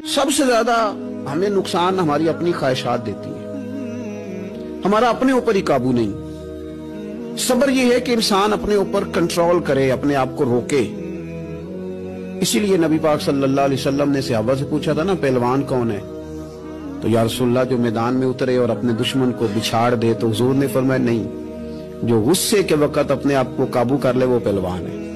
सबसे ज़्यादा हमें नुकसान हमारी अपनी ख्वाहिशात देती है। हमारा अपने ऊपर ही काबू नहीं। सब्र यह है कि इंसान अपने ऊपर कंट्रोल करे, अपने आप को रोके। इसीलिए नबी पाक सल्लल्लाहु अलैहि वसल्लम ने सहाबा से पूछा था ना, पहलवान कौन है? तो यारसोल्ला जो मैदान में उतरे और अपने दुश्मन को बिछाड़ दे तो हजूर ने फरमाया, नहीं, जो गुस्से के वक्त अपने आप को काबू कर ले, वो पहलवान है।